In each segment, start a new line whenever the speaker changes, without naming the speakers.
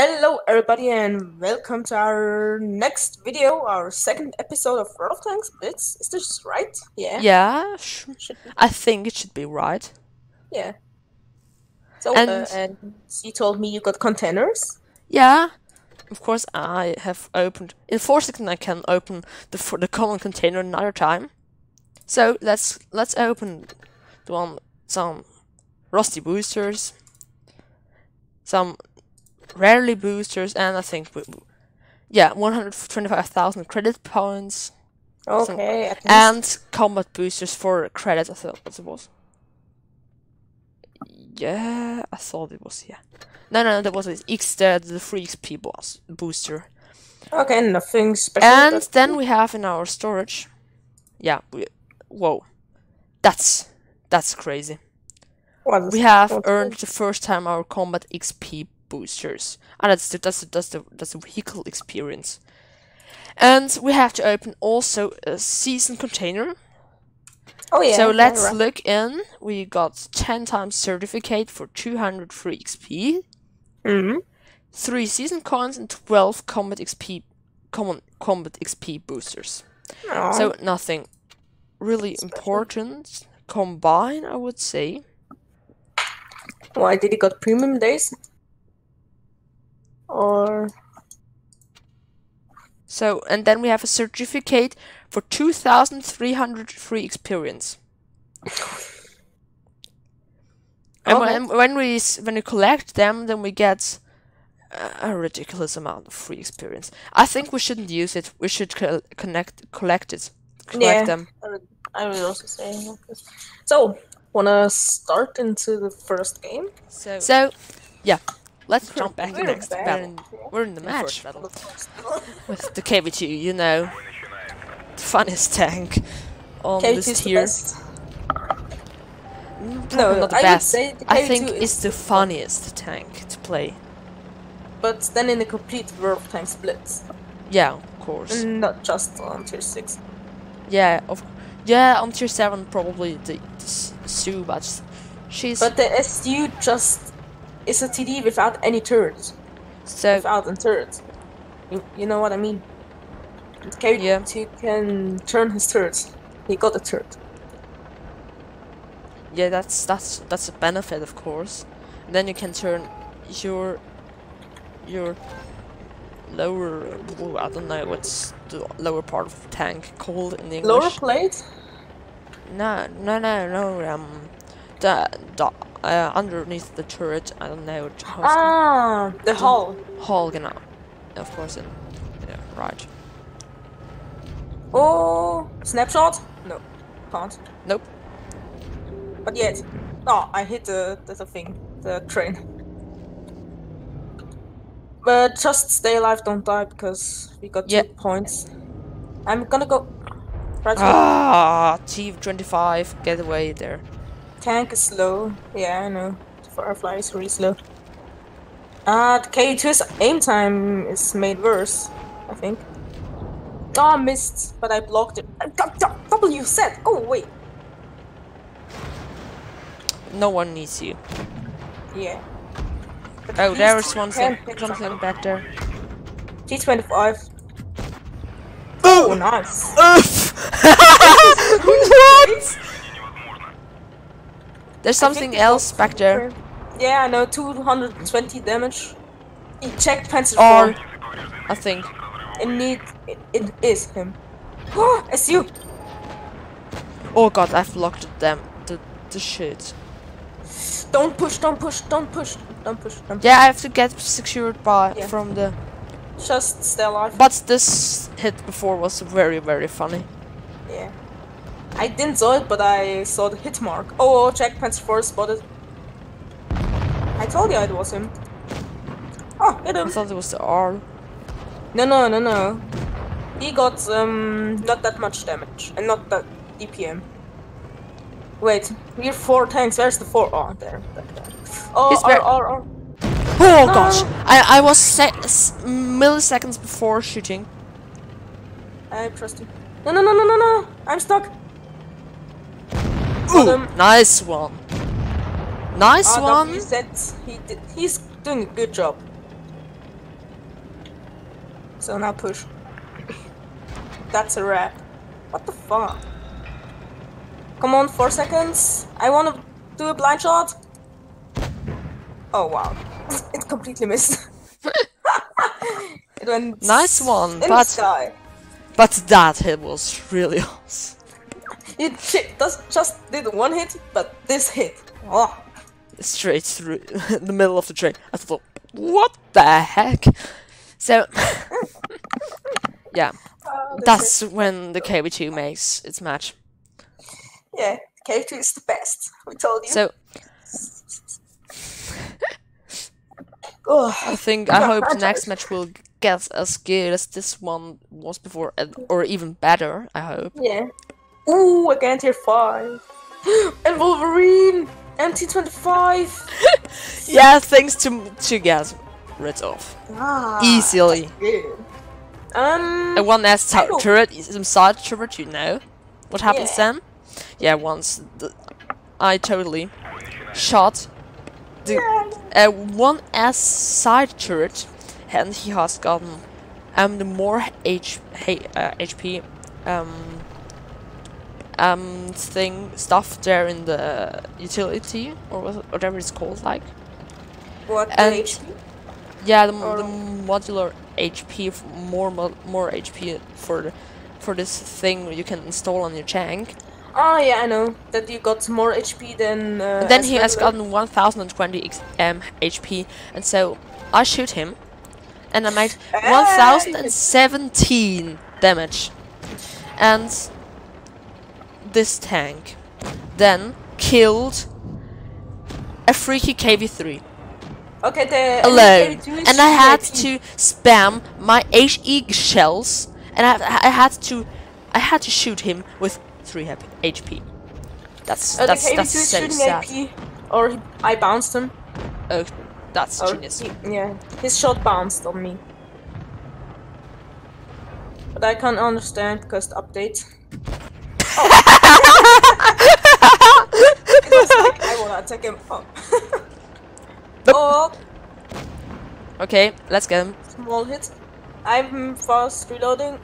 Hello everybody and welcome to our next video, our second episode of World of Tanks Blitz. Is this right? Yeah.
Yeah, I think it should be right.
Yeah. So
And-
uh, and you told me you got containers.
Yeah, of course I have opened. In four seconds I can open the for the common container another time. So let's let's open the one some rusty boosters, some rarely boosters, and I think we, yeah, one hundred twenty-five thousand credit points
Okay.
and combat boosters for credit. I thought it was. Yeah, I thought it was yeah. No, no, no, that was it. X the the free XP boss booster.
okay, nothing special.
And then we have in our storage. Yeah, we. Whoa, that's that's crazy.
What is-
We have earned the first time our combat XP boosters, and that's the that's the that's the that's the vehicle experience. And we have to open also a season container.
Oh yeah.
so let's
right.
look in. We got 10 times certificate for 200 free XP,
Mhm.
3 season coins, and 12 combat XP common combat XP boosters.
Aw,
So nothing really important combine, I would say.
why did he got premium days? Or
So and then we have a certificate for 2300 free experience. And
Okay.
when, when we when we collect them, then we get a, ridiculous amount of free experience. I think we shouldn't use it. We should co- connect collect it, collect
Yeah.
them.
I would, I would also say like. So, wanna start into the first game?
So so yeah, let's jump back to
We're
next battle. We're in the match battle with the KV2. You know, the funniest tank on
KV2
this tier. Mm,
No,
not the
I would
best.
say the
I
KV2
think
is
it's the funniest tank to play.
But then in the complete World of Tanks Blitz,
Yeah, of course.
not just on tier six.
Yeah, of yeah. On tier seven, probably the, the but she's
But the SU just is a TD without any turrets,
so
without a turret. You, you know what I mean? KV2 can turn his turrets. He got a turret.
yeah. That's that's that's a benefit, of course. And then you can turn your your lower. oh, I don't know what's the lower part of the tank called in English.
Lower plate?
No, no, no, no. Um, the the uh, underneath the turret. I don't know. what- how it's.
Ah, the hull.
Hall, genau. Of course, in yeah, right.
Oh, snapshot? No, can't.
Nope.
But yet. Oh, I hit the, the, the thing, the train. But just stay alive, don't die, because we got
Yeah.
two points. I'm gonna go. Right
Ah, T25, get away there.
Tank is slow. Yeah, I know. Firefly is really slow. Ah, the K2's aim time is made worse, I think. Oh, I missed, but I blocked it. I got W set! Oh, wait.
No one needs you.
Yeah. But
Oh,
at
there
least
one thing,
pick
something back there.
T25. Oh, nice.
what? There's something else back there.
Yeah, I know, 220 damage. He checked Panzer
Or,
4.
I think.
It need, it, it is him. Oh, SU!
Oh god, I've locked them. The the shit.
Don't push, don't push, don't push, don't push, don't push.
Yeah, I have to get secured by
Yeah.
from the.
Just stay alive.
But this hit before was very very funny.
Yeah. I didn't saw it, but I saw the hit mark. Oh, Jagdpanzer 4 spotted. I told you it was him. Oh, hit
I thought it was the R.
No, no, no, no. He got um not that much damage and not that DPM. Wait, we're four tanks. Where's the four? Oh, there. there, there. Oh,
He's
R, R, R.
Oh gosh, I I was se- milliseconds before shooting.
I trust you. No, no, no, no, no, no. I'm stuck. Him.
nice one. Nice
Ah,
one.
Said he did, he's doing a good job. So now push. That's a wrap. What the fuck? Come on, four seconds. I want to do a blind shot. Oh wow, it completely missed. it went
Nice one, but
sky.
but that hit was really awesome.
It shit does just did one hit, but this hit. Oh,
Straight through the middle of the train. I thought, what the heck? So yeah,
oh,
that's
hit.
when the KV2 makes its match.
yeah. K2 is the best. We told you.
So I think I hope the next match will get as good as this one was before, or even better. I hope.
yeah. Ooh, again tier five. and Wolverine MT25.
Yeah, thanks to to get rid of
Ah,
easily.
Um.
And one S turret, some side turret, you know. What happens
Yeah.
then? Yeah, once the, I totally shot the uh, one S side turret, and he has gotten um the more H hey, uh, HP um um thing stuff there in the utility or whatever it's called like.
What the HP?
Yeah, the, the modular HP, more more HP for for this thing you can install on your tank.
Oh yeah, I know that you got more HP than. Uh,
then he has gotten 1020 ex- um, HP, and so I shoot him, and I made 1017 damage. And this tank then killed a freaky KV3
Okay, the
alone, and I had to spam my HE shells, and I, I had to, I had to shoot him with three HP. That's
Uh,
that's
KV2
that's so sad.
AP, or he, I bounced him.
Oh, that's
Or
genius.
he- yeah, his shot bounced on me. But I can't understand because the update. Like I wanna attack him. Oh. oh,
Okay, let's get him.
small hit. I'm fast reloading.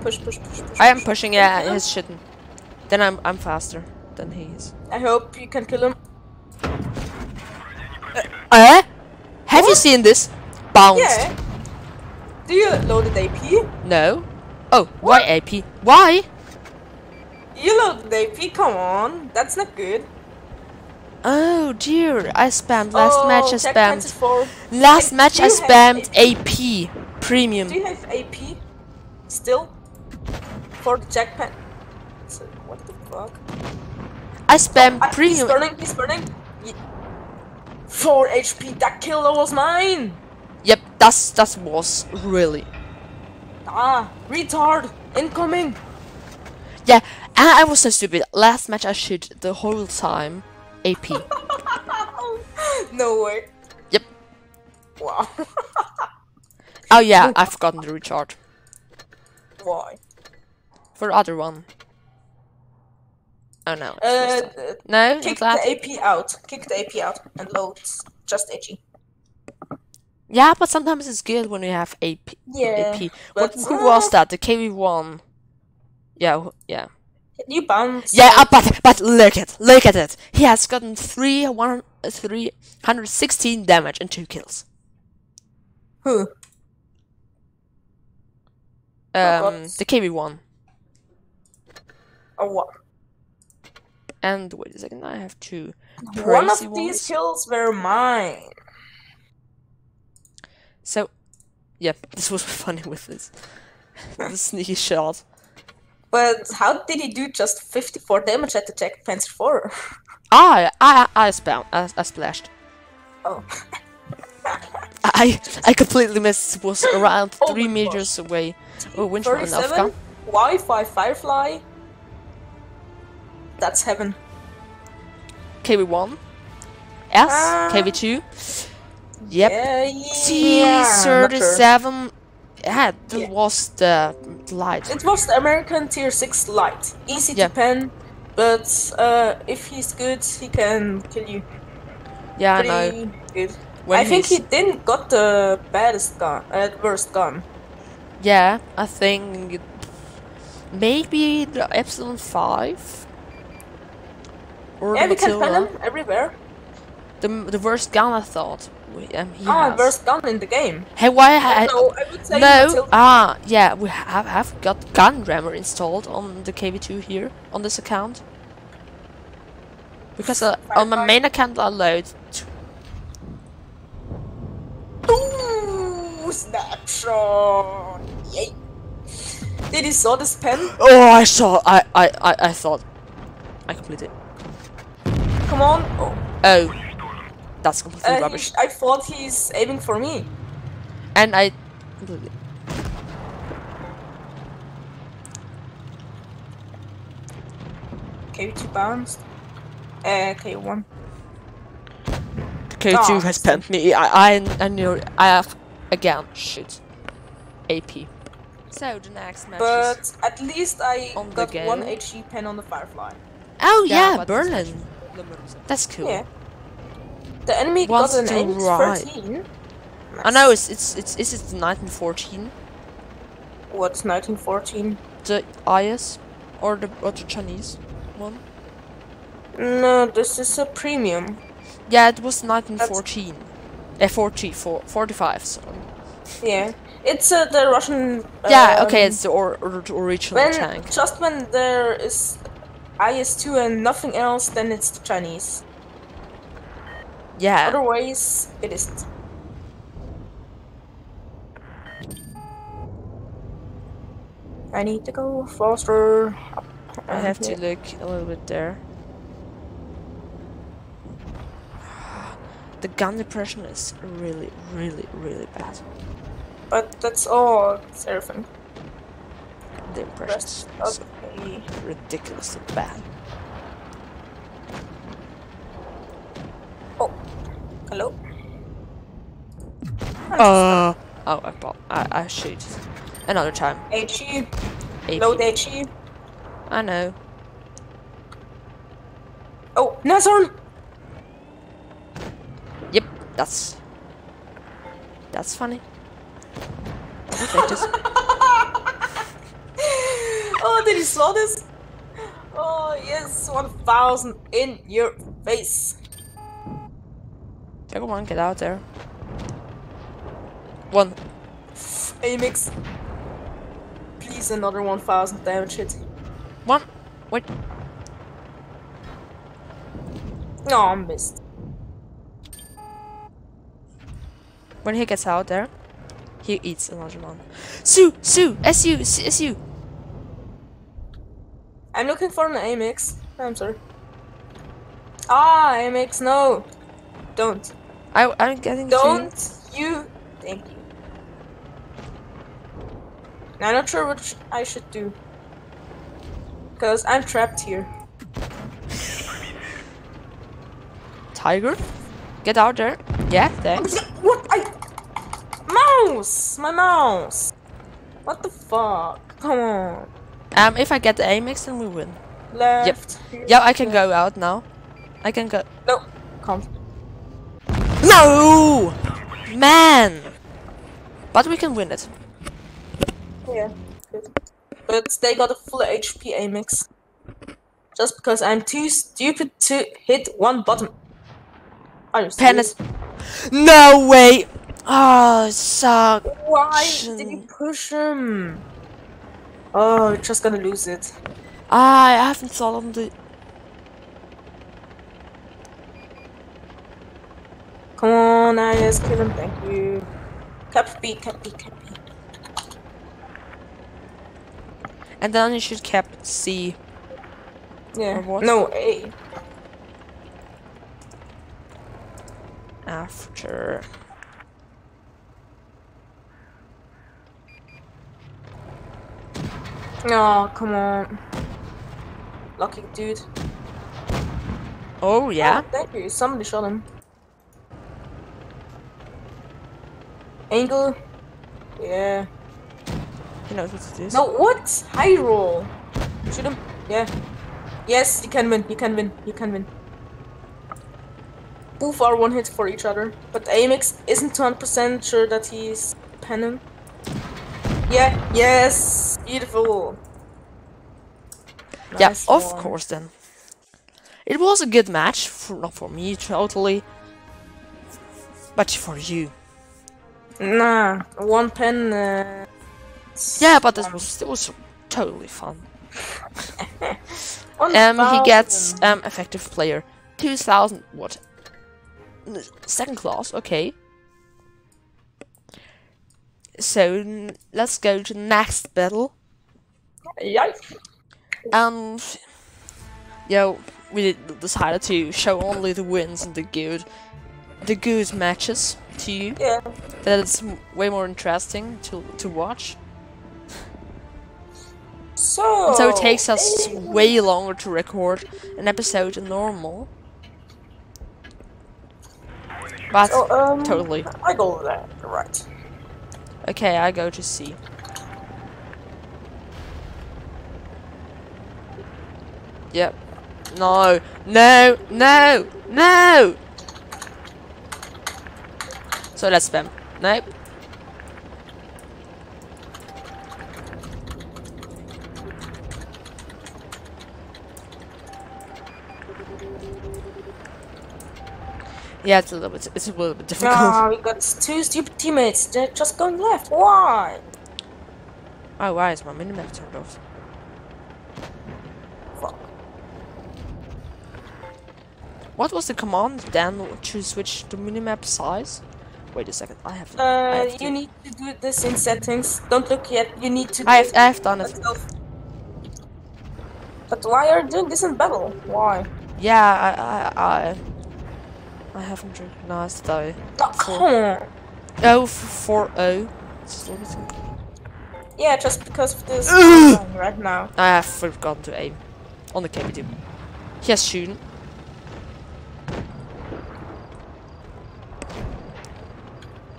Push, push, push, push.
I am
push.
pushing.
You
Yeah, he's shooting. Then I'm I'm faster than he is.
I hope you can kill him.
Eh? Have you seen this? Bounced.
Yeah. Do you loaded AP?
No. Oh, why AP? Why?
You look, AP, come on. That's not good.
Oh dear, I spammed last
oh,
match. I spammed last match. I spammed AP premium.
Do you have AP? Still? For the Jack Pan. So, what the fuck?
I spammed
Ah, he's burning, he's burning. Ye- 4 HP, that kill was mine!
Yep, that's that was really.
Ah, retard! Incoming!
Yeah, and I was so stupid. Last match I shoot the whole time AP.
no way.
Yep.
Wow.
Oh yeah, I've forgotten the recharge
Why?
for other one. Oh no.
Uh,
no,
kick the AP out. Kick the AP out and load just HE.
Yeah, but sometimes it's good when you have AP.
Yeah,
AP. What, who was that? The KV1. Yeah, yeah.
You bounce.
Yeah, uh, but but look at look at it. He has gotten three one three hundred sixteen damage and two kills.
Who?
Um,
God.
the KV1.
Oh what?
And wait a second, I have two.
One of
Crazy
these
ones.
kills were mine.
So, yeah, this was funny with this. the sneaky shot.
But how did he do just 54 damage at the Jagdpanzer 4?
I I I spam I, I splashed.
Oh.
I I completely missed. It was around
Oh
three meters away. Oh, from
37?
Alpha.
Wi-Fi Firefly? That's heaven.
KV1. S.
Ah.
KV2. Yep.
Yeah,
T
yeah, not sure.
thirty-seven. Yeah, that
Yeah.
was the light.
It was the American Tier 6 light. Easy
Yeah.
to pen, but uh, if he's good, he can kill you.
Yeah, I know.
Good.
when
I think he didn't got the baddest gun, uh, worst gun.
Yeah, I think maybe the Epsilon Five. Or
Yeah,
the
we can
Matilda.
him everywhere.
The the worst gun I thought. We, um, he
Ah,
has.
worst gun in the game.
Hey, why? I,
no, I would say
no. Ah, yeah, we have have got gun rammer installed on the KV2 here on this account. Because uh, on my main account I load.
Ooh, snapshot! Yay! Did you saw this pen?
Oh, I saw. I I I, I thought. I completed.
Come on! Oh,
Oh, that's completely
uh,
rubbish.
sh- I thought he's aiming for me.
And I completely.
K2 bounced. Uh, K1.
K2
Oh,
has
so-
penned me. I I I knew I have again. Shoot. AP. So the next match is.
But at least I
On the
got one
game.
HE pen on the Firefly.
Oh Yeah, yeah, Berlin. That's cool.
Yeah. The enemy got an
to
aim
ride.
13.
I know it's it's it's is it 1914
What's 1914?
the IS or the or the Chinese one?
No, this is a premium.
Yeah, it was 1914. Eh, 40, four- 45, sorry.
Yeah. It's uh, the Russian.
yeah, okay,
um,
it's the, or, or, original
when
tank.
just when there is IS2 and nothing else, then it's the Chinese.
Yeah.
Otherwise, it isn't. I need to go faster.
I have to look a little bit there. The gun depression is really, really, really bad.
But that's all. Everything.
The impression is
okay.
ridiculously bad.
Oh, hello.
Uh, oh, I bought. I, I shoot. Another time.
HE.
AP.
Load HE.
I know.
Oh, Nazarn!
Yep, that's that's funny. I'll.
Oh, did you saw this? Oh, yes, 1000 in your face.
Yeah, come on, get out there. One.
Amix. Please, another 1000 damage hit.
One. Wait.
No, I missed.
When he gets out there, he eats another one. Sue! Sue! SU! SU!
I'm looking for an Amix. I'm sorry. Ah, Amix, no! Don't.
I, I'm getting
Don't you. Thank you. I'm not sure what sh- I should do. Because I'm trapped here.
Tiger? Get out there. Yeah, thanks.
What? I. Mouse! My mouse! What the fuck? Come on.
Um, if I get the Amex, then we win.
Left. Yep.
Yeah, I can go out now. I can go.
No. Can't.
No! Man! But we can win it.
Yeah. Good. But they got a full HP Amix. Just because I'm too stupid to hit one button. Are you
Penis. No way! Oh, suck.
Why did you push him? Oh, you're just gonna lose it.
Ah, I haven't thought on the.
Come on, I just kill him, thank you. Cap B, cap B, cap B.
And then you should cap C.
Yeah. No, A.
after.
Oh, come on. Lucky dude.
Oh yeah.
Oh, thank you. Somebody shot him. Angle. Yeah.
He knows what it is.
No, what? High roll. Shoot him. Yeah. Yes, you can win. You can win. You can win. both are one hit for each other, but Amix isn't 100% sure that he's penning. Yeah, yes, beautiful.
Yeah,
Nice
of
one.
course then. It was a good match, for, not for me totally, but for you.
Nah, one pen. Uh,
Yeah, but this was it was totally fun. Um, he gets um effective player two thousand what? Second class, okay. So n- let's go to the next battle.
Yikes.
And yeah, we decided to show only the wins and the good, the good matches to you.
Yeah.
That it's way more interesting to to watch.
So.
So it takes us way longer to record an episode than normal. But
So, um,
totally.
I go there. Right.
Okay, I go to C. Yep. No, no, no, no! So let's spam. Nope. Yeah, it's a little bit. It's a little bit difficult.
Ah, we got two stupid teammates. They're just going left. Why?
Oh, why is my minimap turned off?
Fuck.
What was the command then to switch the minimap size? Wait a second, I have. I
Uh,
have
you
to-
need to do this in settings. Don't look yet. You need to.
I
do
have, I have done it.
yourself. But why are you doing this in battle? Why?
Yeah, I, I, I, I haven't recognized though.
Oh, come on.
Oh, f- four oh. It's a little bit-
Yeah, just because of this right now.
I have forgotten to aim on the KBD. He has shooting.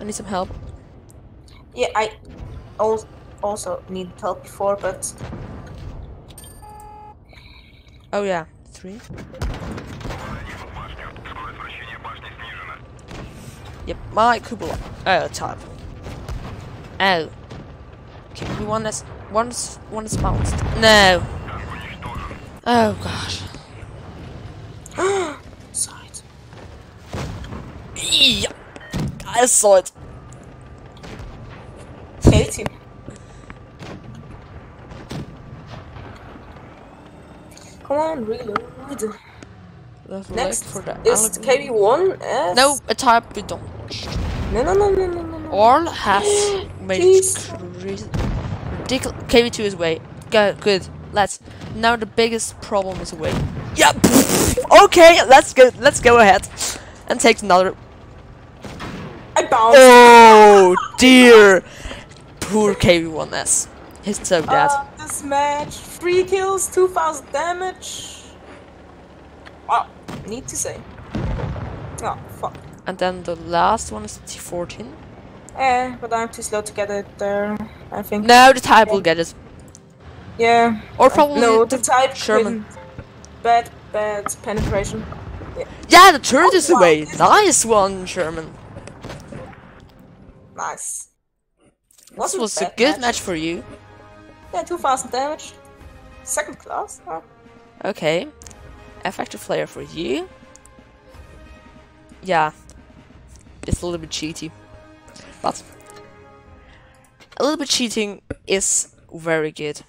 I need some help.
Yeah, I al- also need help before, but
Oh yeah, three. My cupola. Oh, type. Oh. Okay, we one that's one that's one that's bounced. No. Oh gosh.
side.
Yeah. I saw it.
Come on, reload. Next
for the
is. KB1 S.
No, a type we don't watch.
No, no, no, no, no, no, no.
All have made
Jeez.
ridiculous. KV2 is away. Go, good. Let's. Now the biggest problem is away. Yep. okay, let's go. Let's go ahead and take another.
I bounced.
Oh dear. Poor KV1S. He's so dead.
Uh, this match, three kills, 2000 damage. Oh, need to say. Oh, fuck.
And then the last one is T14.
Eh, but I'm too slow to get it there, I think.
No, the type will get it.
Yeah.
Or probably
No,
the
the type
Sherman.
Bad, bad penetration.
Yeah, yeah the turret is
Oh, wow,
away. Nice one, Sherman.
Nice.
This
Wasn't
was a good match for you.
Yeah, 2000 damage. Second class. Oh.
Okay. Effective player for you. Yeah. It's a little bit cheaty. But a little bit cheating is very good.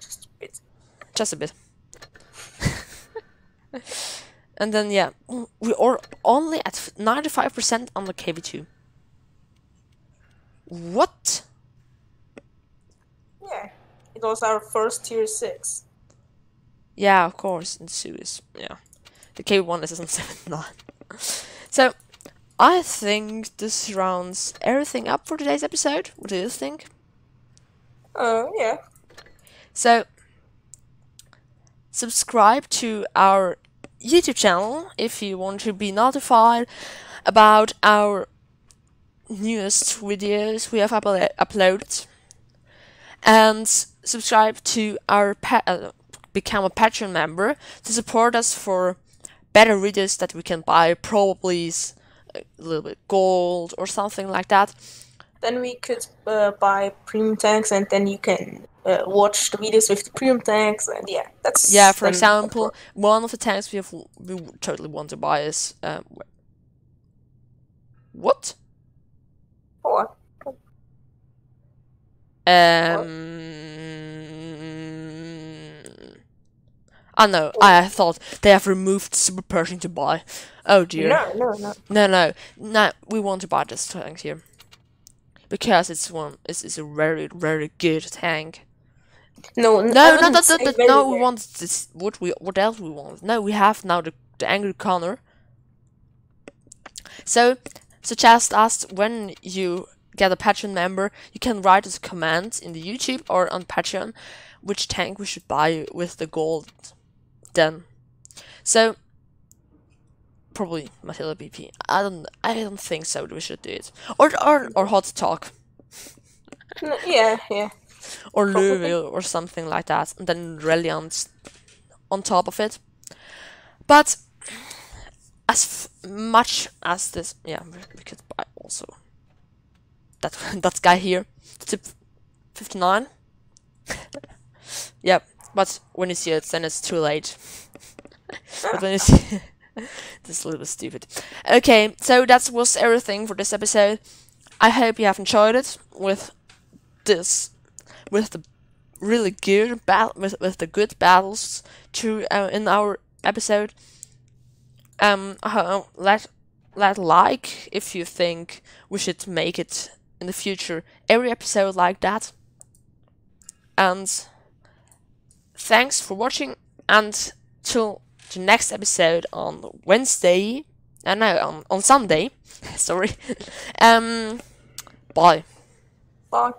Just a bit.
Just a bit. and then yeah, we are only at 95% on the KV2. What?
Yeah. It was our first tier 6.
Yeah, of course, and Sue is yeah. The K1 is on seven nine. So I think this rounds everything up for today's episode. What do you think?
Uh, yeah.
So subscribe to our YouTube channel if you want to be notified about our newest videos we have uplo- uploaded. And subscribe to our pa- uh, become a Patreon member to support us for better videos that we can buy, probably a little bit gold or something like that.
Then we could uh, buy premium tanks, and then you can uh, watch the videos with the premium tanks, and yeah, that's
Yeah, for example, one of the tanks we have we totally want to buy is um, wh- what? Um. I know. I thought they have removed super Pershing to buy. Oh dear.
no, no, no.
No, no, no. We want to buy this tank here because it's one. It's, it's a very, very good tank.
No,
No, no,
wouldn't
that, that, that, no. We want this. What we? What else we want? No, we have now the the angry Connor. So, suggest us when you get a Patreon member, you can write us a comment in the YouTube or on Patreon which tank we should buy with the gold. Then, so probably Matilda BP. I don't. I don't think so. We should do it or or or hot talk
yeah, yeah.
or. Louisville or something like that, and then Reliant on top of it. But as f- much as this, yeah, we, we could buy also that that guy here, tip fifty nine. yep, but when you see it, then it's too late. but when you see, this is a little bit stupid. Okay, so that was everything for this episode. I hope you have enjoyed it with this with the really good battle with, with the good battles to uh, in our episode. Um, uh, let let like if you think we should make it in the future every episode like that. And thanks for watching and till the next episode on Wednesday. Uh, no, on on Sunday. Sorry. um, bye.
Bye.